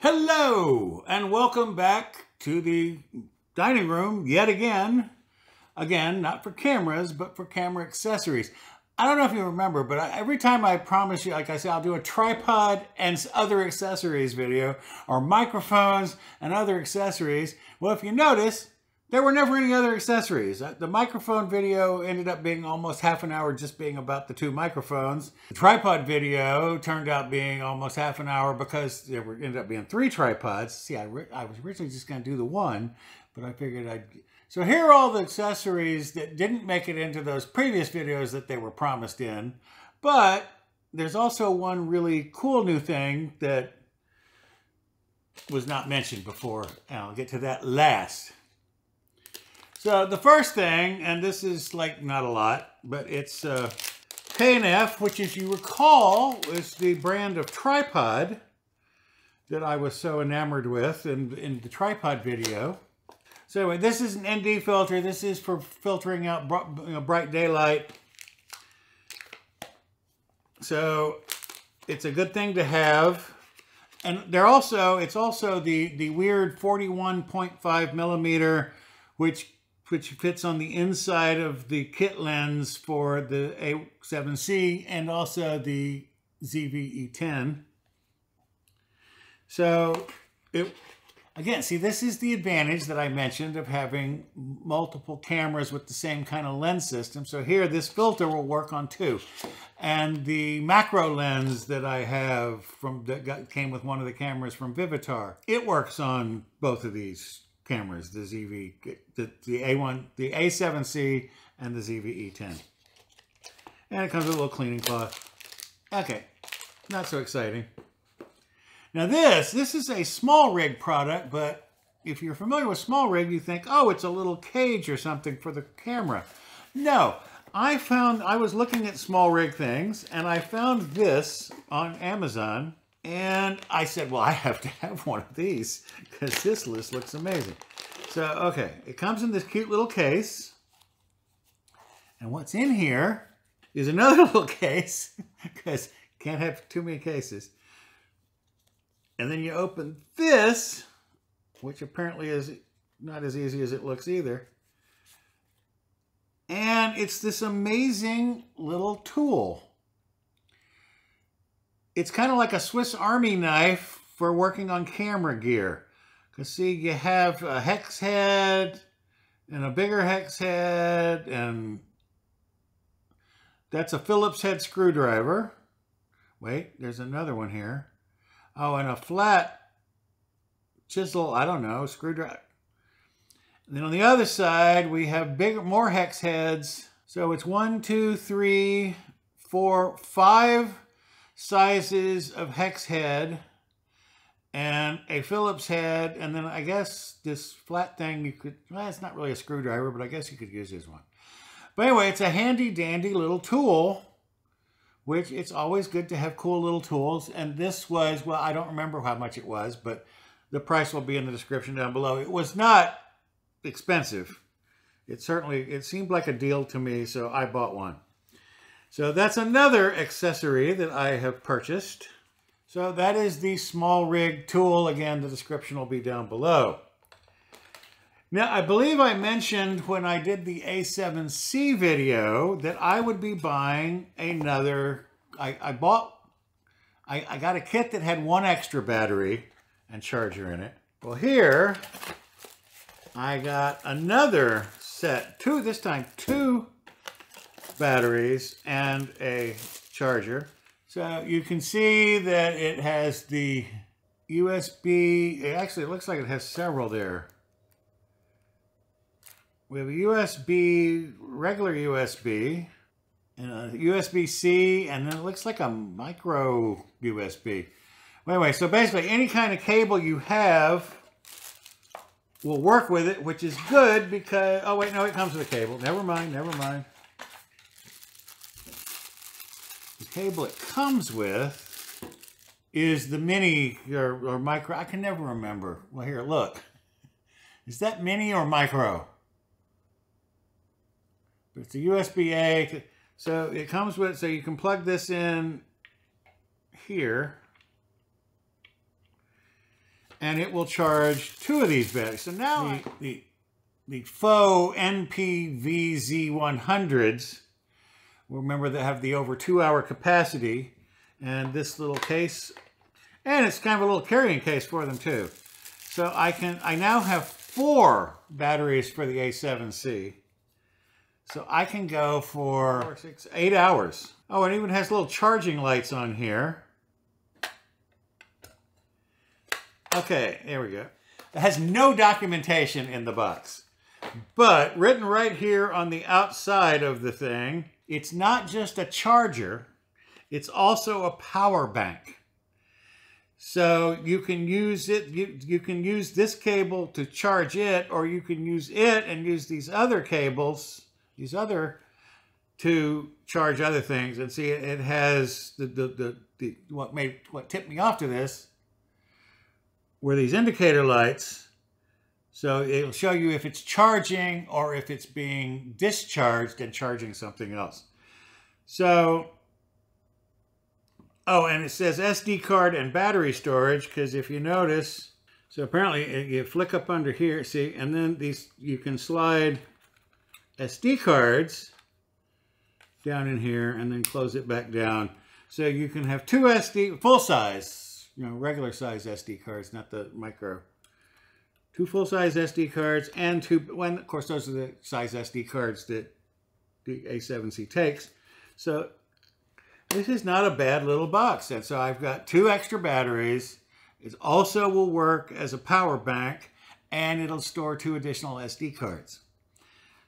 Hello, and welcome back to the dining room yet again. Again, not for cameras, but for camera accessories. I don't know if you remember, but I, every time I promise you, like I said, I'll do a tripod and other accessories video, or microphones and other accessories. Well, if you notice, there were never any other accessories. Uh, the microphone video ended up being almost half an hour just being about the two microphones. The tripod video turned out being almost half an hour because there were, ended up being three tripods. See, I, I was originally just going to do the one, but I figured I'd... So here are all the accessories that didn't make it into those previous videos that they were promised in. But there's also one really cool new thing that was not mentioned before. And I'll get to that last. So the first thing, and this is like not a lot, but it's uh, K&F, which as you recall is the brand of tripod that I was so enamored with in, in the tripod video. So anyway, this is an ND filter. This is for filtering out you know, bright daylight. So it's a good thing to have. And they're also, it's also the, the weird 41.5 millimeter, which which fits on the inside of the kit lens for the A7C and also the ZV-E10. So it, again, see, this is the advantage that I mentioned of having multiple cameras with the same kind of lens system. So here, this filter will work on two. And the macro lens that I have from that got, came with one of the cameras from Vivitar, it works on both of these cameras, the ZV, the, the A1, the A7C and the ZV-E10. And it comes with a little cleaning cloth. Okay, not so exciting. Now this, this is a SmallRig product, but if you're familiar with SmallRig, you think, oh, it's a little cage or something for the camera. No, I found, I was looking at SmallRig things, and I found this on Amazon, and I said, well, I have to have one of these because this list looks amazing. So, okay, it comes in this cute little case. And what's in here is another little case because can't have too many cases. And then you open this, which apparently is not as easy as it looks either. And it's this amazing little tool. It's kind of like a Swiss Army knife for working on camera gear. Because see, you have a hex head and a bigger hex head, and that's a Phillips head screwdriver. Wait, there's another one here. Oh, and a flat chisel, I don't know, screwdriver. And then on the other side, we have bigger, more hex heads. So it's one, two, three, four, five sizes of hex head and a Phillips head, and then I guess this flat thing you could, well, it's not really a screwdriver, but I guess you could use this one. But anyway, it's a handy dandy little tool, which it's always good to have cool little tools. And this was, well, I don't remember how much it was, but the price will be in the description down below. It was not expensive. It certainly, it seemed like a deal to me, so I bought one. So that's another accessory that I have purchased. So that is the SmallRig tool. Again, the description will be down below. Now, I believe I mentioned when I did the A7C video that I would be buying another, I, I bought, I, I got a kit that had one extra battery and charger in it. Well, here, I got another set, two, this time two batteries and a charger. So you can see that it has the USB, it actually looks like it has several there. We have a USB, regular USB, and a USB-C, and then it looks like a micro USB. Anyway, so basically any kind of cable you have will work with it, which is good because, oh wait, no, it comes with a cable. Never mind, never mind. The cable it comes with is the mini or, or micro. I can never remember. Well, here, look. Is that mini or micro? But It's a USB-A. So it comes with, so you can plug this in here. and it will charge two of these batteries. So now the, the, the faux NP-FZ100s, remember they have the over two hour capacity, and this little case, and it's kind of a little carrying case for them too. So I can, I now have four batteries for the A7C. So I can go for four, six, eight hours. Oh, it even has little charging lights on here. Okay, there we go. It has no documentation in the box. But written right here on the outside of the thing, it's not just a charger, it's also a power bank. So you can use it, you, you can use this cable to charge it, or you can use it and use these other cables, these other, to charge other things. And see, it has the, the, the, the what made, what tipped me off to this were these indicator lights. So it'll show you if it's charging or if it's being discharged and charging something else. So, oh, and it says SD card and battery storage because if you notice, so apparently you flick up under here, see, and then these you can slide SD cards down in here and then close it back down. So you can have two SD, full size, you know, regular size SD cards, not the micro. Two full-size SD cards and two, when of course those are the size SD cards that the A7C takes. So this is not a bad little box. And so I've got two extra batteries. It also will work as a power bank and it'll store two additional SD cards.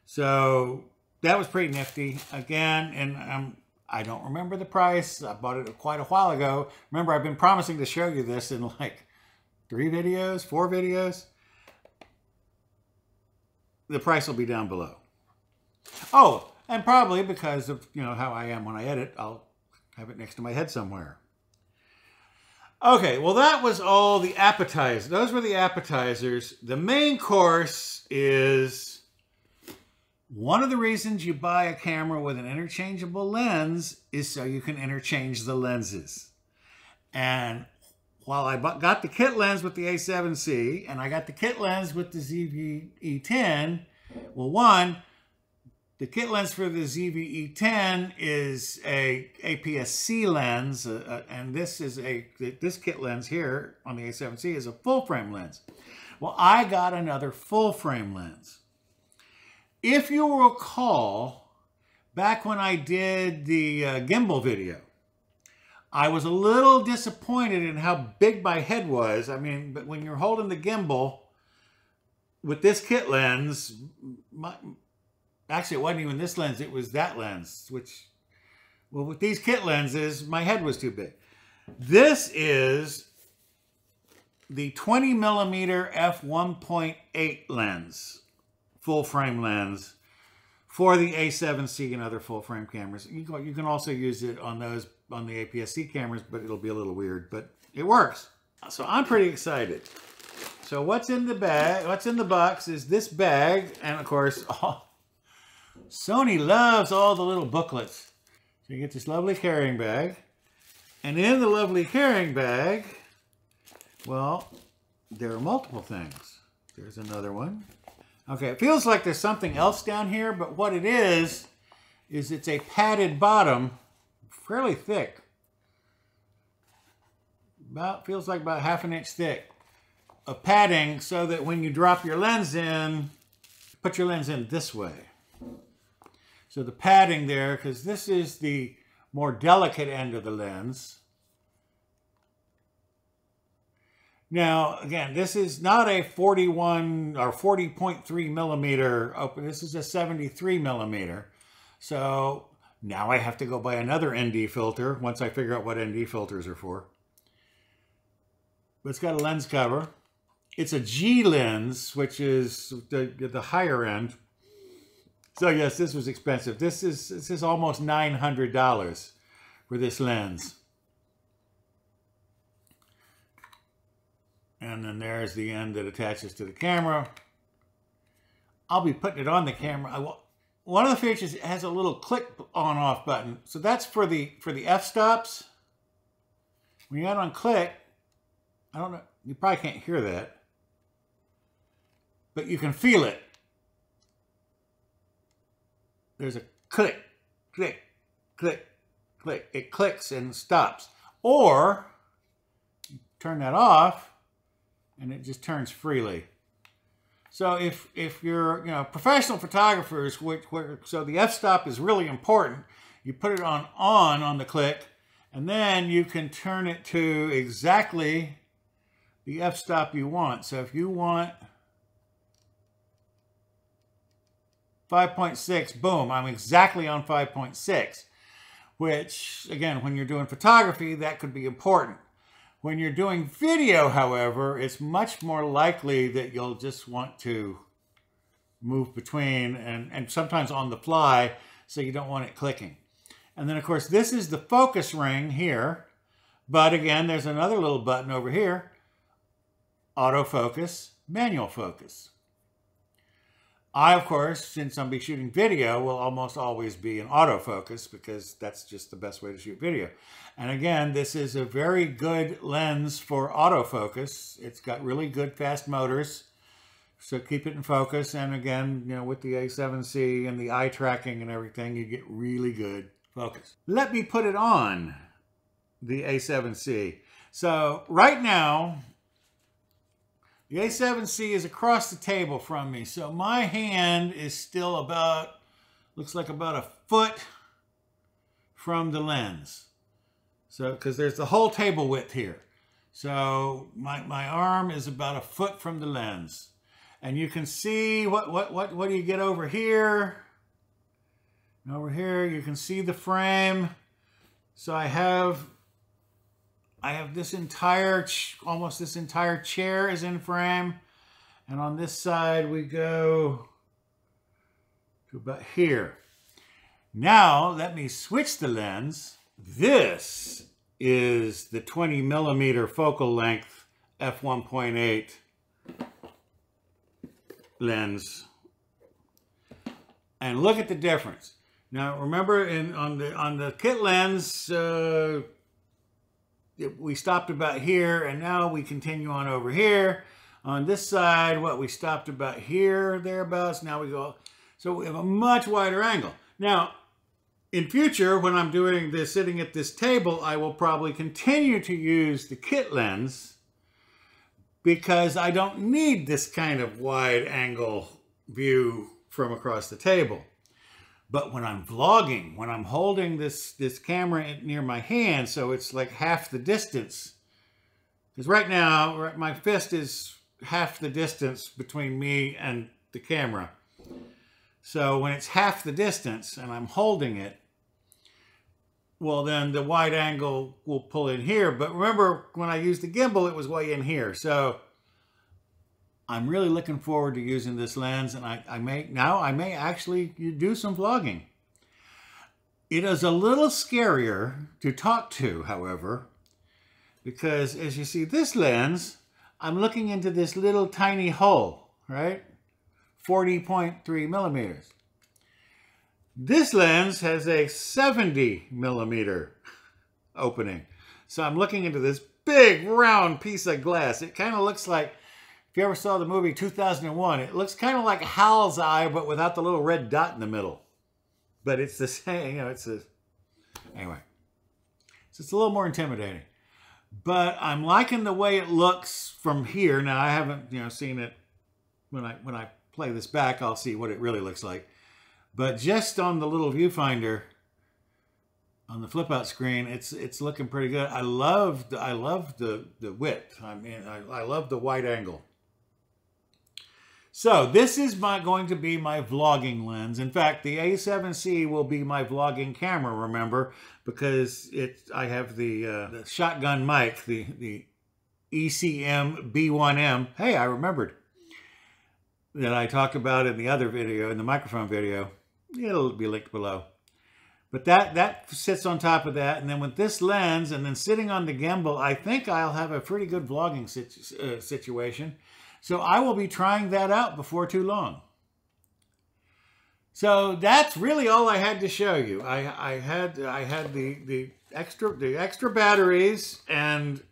So that was pretty nifty. Again, and I'm I don't remember the price. I bought it quite a while ago. Remember, I've been promising to show you this in like three videos, four videos. The price will be down below. Oh, and probably because of, you know, how I am when I edit, I'll have it next to my head somewhere. Okay, well, that was all the appetizers. Those were the appetizers. The main course is one of the reasons you buy a camera with an interchangeable lens is so you can interchange the lenses. And while I got the kit lens with the A7C and I got the kit lens with the ZV-E10, well, one, the kit lens for the ZV-E10 is a APS-C lens, uh, uh, and this is a this kit lens here on the A7C is a full frame lens. Well, I got another full frame lens. If you recall, back when I did the uh, gimbal video, I was a little disappointed in how big my head was. I mean, but when you're holding the gimbal with this kit lens, my, actually it wasn't even this lens, it was that lens, which, well, with these kit lenses, my head was too big. This is the 20 millimeter f1.8 lens full frame lens for the A7C and other full frame cameras. You can, you can also use it on those on the APS-C cameras, but it'll be a little weird, but it works. So I'm pretty excited. So what's in the bag, what's in the box is this bag, and of course, oh, Sony loves all the little booklets. So you get this lovely carrying bag. And in the lovely carrying bag, well, there are multiple things. There's another one. Okay, it feels like there's something else down here, but what it is, is it's a padded bottom, fairly thick. About, feels like about half an inch thick. A padding so that when you drop your lens in, put your lens in this way. So the padding there, because this is the more delicate end of the lens. Now, again, this is not a 41 or 40.3 millimeter open. This is a 73 millimeter. So now I have to go buy another ND filter once I figure out what ND filters are for. But it's got a lens cover. It's a G lens, which is the, the higher end. So yes, this was expensive. This is, this is almost $900 for this lens. And then there's the end that attaches to the camera. I'll be putting it on the camera. One of the features has a little click on off button. So that's for the for the f-stops. When you add on click, I don't know. You probably can't hear that. But you can feel it. There's a click, click, click, click. It clicks and stops. Or turn that off and it just turns freely. So if if you're you know professional photographers, which, where, so the f-stop is really important. You put it on on on the click, and then you can turn it to exactly the f-stop you want. So if you want 5.6, boom, I'm exactly on 5.6, which again, when you're doing photography, that could be important. When you're doing video, however, it's much more likely that you'll just want to move between and, and sometimes on the fly, so you don't want it clicking. And then, of course, this is the focus ring here. But again, there's another little button over here, autofocus, manual focus. I, of course, since I'm be shooting video, will almost always be in autofocus because that's just the best way to shoot video. And again, this is a very good lens for autofocus. It's got really good fast motors, so keep it in focus. And again, you know, with the A7C and the eye tracking and everything, you get really good focus. Let me put it on the A7C. So right now, the A7C is across the table from me, so my hand is still about, looks like about a foot from the lens. So, because there's the whole table width here. So my, my arm is about a foot from the lens. And you can see, what, what, what, what do you get over here? Over here, you can see the frame. So I have I have this entire, almost this entire chair is in frame. And on this side, we go to about here. Now, let me switch the lens. This is the 20 millimeter focal length f1.8 lens. And look at the difference. Now, remember in on the on the kit lens, uh, we stopped about here and now we continue on over here. On this side, what we stopped about here, thereabouts, now we go. So we have a much wider angle. Now, in future, when I'm doing this, sitting at this table, I will probably continue to use the kit lens because I don't need this kind of wide angle view from across the table. But when I'm vlogging, when I'm holding this, this camera near my hand, so it's like half the distance, because right now my fist is half the distance between me and the camera. So when it's half the distance and I'm holding it, well then the wide angle will pull in here. But remember when I used the gimbal, it was way in here. So I'm really looking forward to using this lens and I, I may now I may actually do some vlogging. It is a little scarier to talk to, however, because as you see this lens, I'm looking into this little tiny hole, right? 40.3 millimeters. This lens has a 70 millimeter opening. So I'm looking into this big round piece of glass. It kind of looks like if you ever saw the movie 2001, it looks kind of like Hal's eye, but without the little red dot in the middle. But it's the same, you know, it's a, anyway. So it's a little more intimidating. But I'm liking the way it looks from here. Now, I haven't, you know, seen it. When I, when I play this back, I'll see what it really looks like. But just on the little viewfinder, on the flip out screen, it's it's looking pretty good. I love I love the the width. I mean, I, I love the wide angle. So this is my going to be my vlogging lens. In fact, the A7C will be my vlogging camera, remember, because it I have the, uh, the shotgun mic, the, the ECM B1M. Hey, I remembered that I talked about in the other video, in the microphone video. It'll be linked below. But that, that sits on top of that. And then with this lens and then sitting on the gimbal, I think I'll have a pretty good vlogging situ uh, situation. So I will be trying that out before too long. So that's really all I had to show you. I, I had I had the, the extra the extra batteries and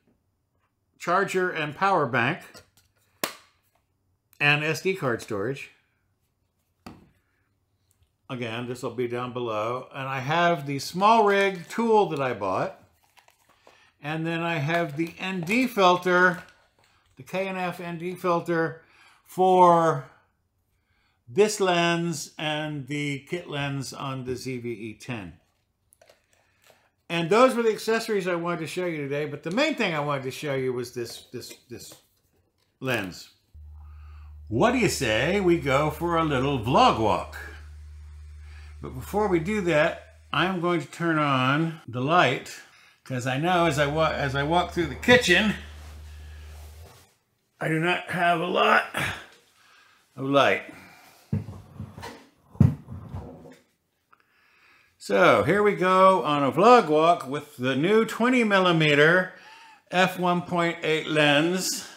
charger and power bank and SD card storage. Again, this will be down below. And I have the SmallRig tool that I bought. And then I have the ND filter, the K&F ND filter for this lens and the kit lens on the ZVE10. And those were the accessories I wanted to show you today. But the main thing I wanted to show you was this, this, this lens. What do you say we go for a little vlog walk? But before we do that, I'm going to turn on the light because I know as I as I walk through the kitchen, I do not have a lot of light. So here we go on a vlog walk with the new 20 millimeter f1.8 lens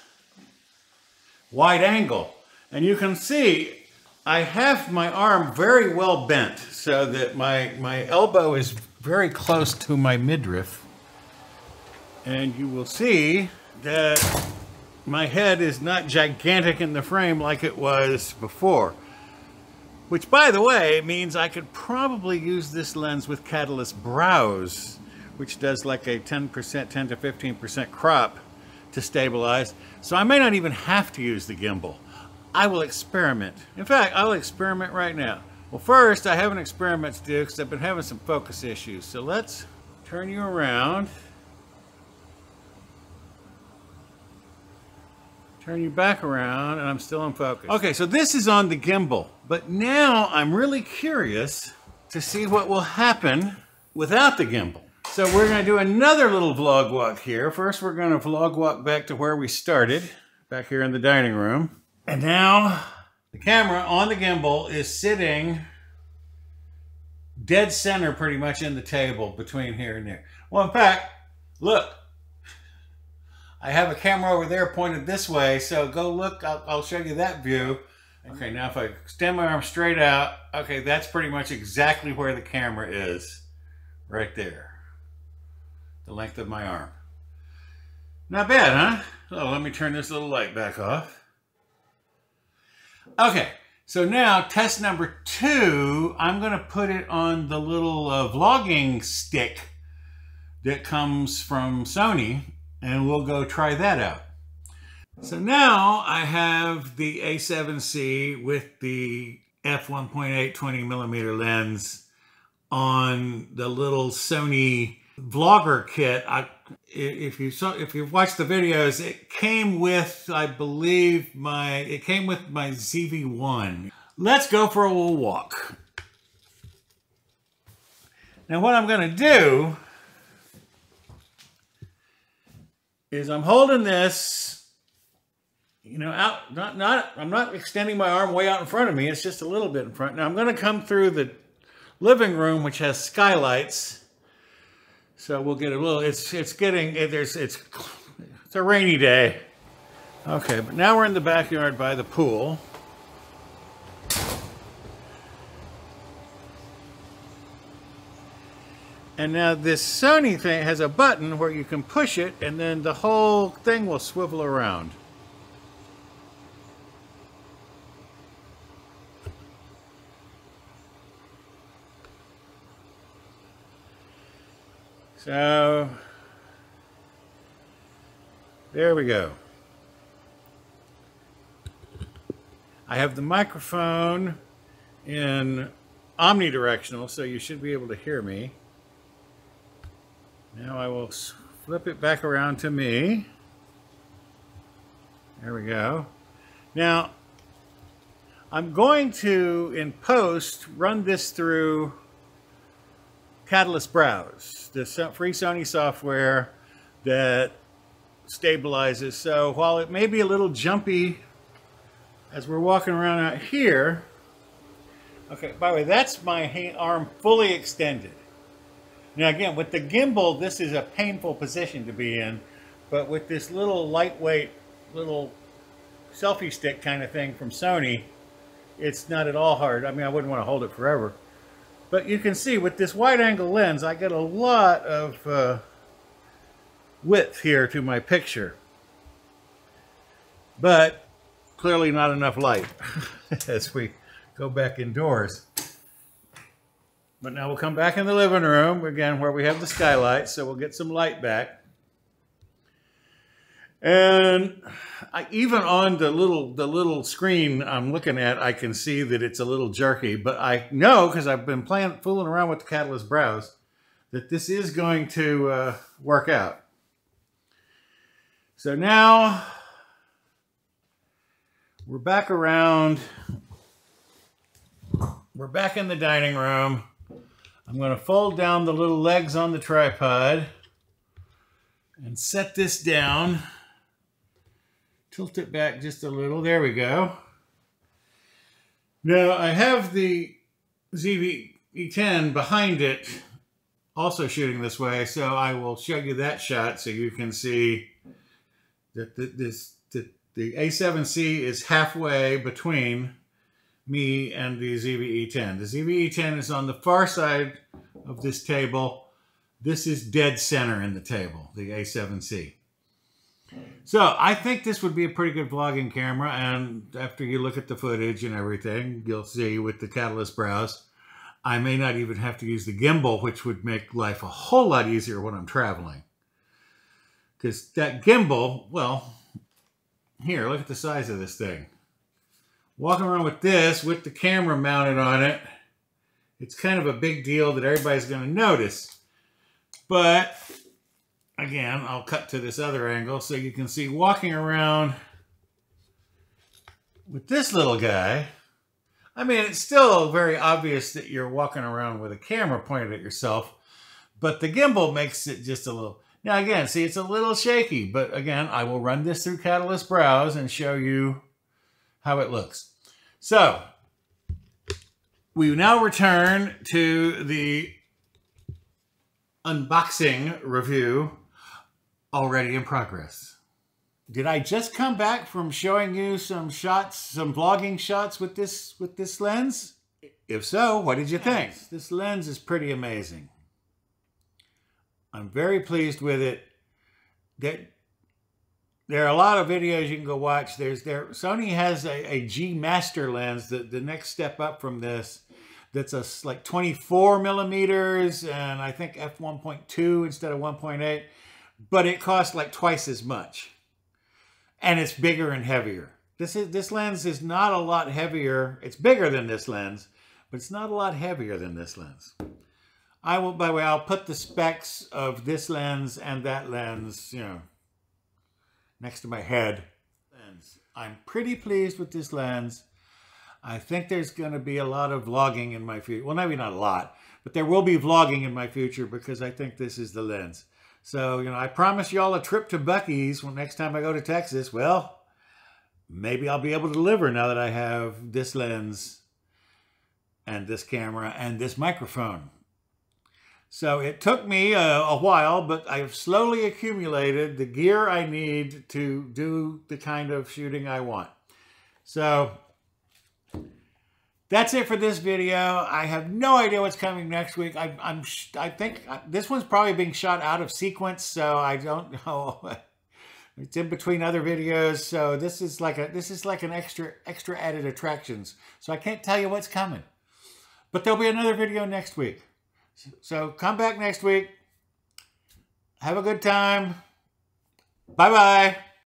wide angle. And you can see I have my arm very well bent so that my, my elbow is very close to my midriff. And you will see that my head is not gigantic in the frame like it was before. Which, by the way, means I could probably use this lens with Catalyst Browse, which does like a 10%, 10 to 15% crop to stabilize. So I may not even have to use the gimbal. I will experiment. In fact, I'll experiment right now. Well, first, I have an experiment to do because I've been having some focus issues. So let's turn you around. Turn you back around, and I'm still in focus. Okay, so this is on the gimbal. But now I'm really curious to see what will happen without the gimbal. So we're going to do another little vlog walk here. First, we're going to vlog walk back to where we started, back here in the dining room. And now the camera on the gimbal is sitting dead center pretty much in the table between here and there. Well, in fact, look, I have a camera over there pointed this way, so go look. I'll, I'll, show you that view. Okay, now if I extend my arm straight out, okay, that's pretty much exactly where the camera is, right there. The length of my arm. Not bad, huh? So let me turn this little light back off. Okay, so now test number two, I'm going to put it on the little uh, vlogging stick that comes from Sony and we'll go try that out. So now I have the A7C with the f1.8 20 millimeter lens on the little Sony vlogger kit. I, if you saw, if you've watched the videos, it came with, I believe, my it came with my ZV1. Let's go for a walk. Now, what I'm going to do is I'm holding this, you know, out, not, not, I'm not extending my arm way out in front of me. It's just a little bit in front. Now I'm going to come through the living room, which has skylights. So we'll get a little, it's, it's getting, it, there's, it's, it's a rainy day. Okay, but now we're in the backyard by the pool. And now this Sony thing has a button where you can push it and then the whole thing will swivel around. So, there we go. I have the microphone in omnidirectional, so you should be able to hear me. Now I will flip it back around to me. There we go. Now, I'm going to, in post, run this through Catalyst Browse, the free Sony software that stabilizes. So while it may be a little jumpy as we're walking around out here, okay, by the way, that's my arm fully extended. Now again, with the gimbal, this is a painful position to be in, but with this little lightweight, little selfie stick kind of thing from Sony, it's not at all hard. I mean, I wouldn't want to hold it forever. But you can see with this wide angle lens, I get a lot of uh, width here to my picture. but clearly not enough light as we go back indoors. But now we'll come back in the living room, again, where we have the skylight, so we'll get some light back. And I, even on the little the little screen I'm looking at, I can see that it's a little jerky. But I know because I've been playing fooling around with the Catalyst browse that this is going to uh, work out. So now we're back around. We're back in the dining room. I'm going to fold down the little legs on the tripod and set this down. Tilt it back just a little. There we go. Now I have the ZV-E10 behind it also shooting this way, so I will show you that shot so you can see that this the, the A7C is halfway between me and the ZV-E10. The ZV-E10 is on the far side of this table. This is dead center in the table, the A7C. So I think this would be a pretty good vlogging camera. And after you look at the footage and everything, you'll see with the Catalyst browse, I may not even have to use the gimbal, which would make life a whole lot easier when I'm traveling. Because that gimbal, well, here, look at the size of this thing. Walking around with this, with the camera mounted on it, it's kind of a big deal that everybody's going to notice. But again, I'll cut to this other angle so you can see walking around with this little guy. I mean, it's still very obvious that you're walking around with a camera pointed at yourself, but the gimbal makes it just a little... Now, again, see, it's a little shaky, but again, I will run this through Catalyst Browse and show you how it looks. So, we now return to the unboxing review already in progress. Did I just come back from showing you some shots, some vlogging shots with this with this lens? If so, what did you think? This lens is pretty amazing. I'm very pleased with it. That there are a lot of videos you can go watch. There's there Sony has a, a G Master lens, the, the next step up from this, that's a like 24 millimeters and I think f1.2 instead of 1.8 but it costs like twice as much. And it's bigger and heavier. This is this lens is not a lot heavier. It's bigger than this lens, but it's not a lot heavier than this lens. I will, by the way, I'll put the specs of this lens and that lens, you know, next to my head. I'm pretty pleased with this lens. I think there's going to be a lot of vlogging in my future. Well, maybe not a lot, but there will be vlogging in my future because I think this is the lens. So, you know, I promise y'all a trip to Buc-ee's when next time I go to Texas. Well, maybe I'll be able to deliver now that I have this lens and this camera and this microphone. So it took me a, a, while, but I've slowly accumulated the gear I need to do the kind of shooting I want. So that's it for this video. I have no idea what's coming next week. I, am I think uh, this one's probably being shot out of sequence, so I don't know. it's in between other videos, so this is like a this is like an extra extra added attractions. So I can't tell you what's coming, but there'll be another video next week. So come back next week. Have a good time. Bye bye.